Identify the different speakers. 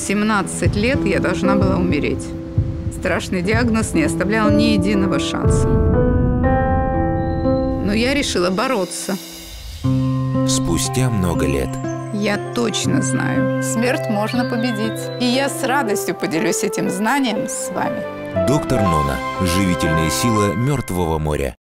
Speaker 1: 17 лет я должна была умереть. Страшный диагноз не оставлял ни единого шанса. Но я решила бороться.
Speaker 2: Спустя много лет.
Speaker 1: Я точно знаю, смерть можно победить. И я с радостью поделюсь этим знанием с вами.
Speaker 2: Доктор Нона. Живительная сила Мертвого моря.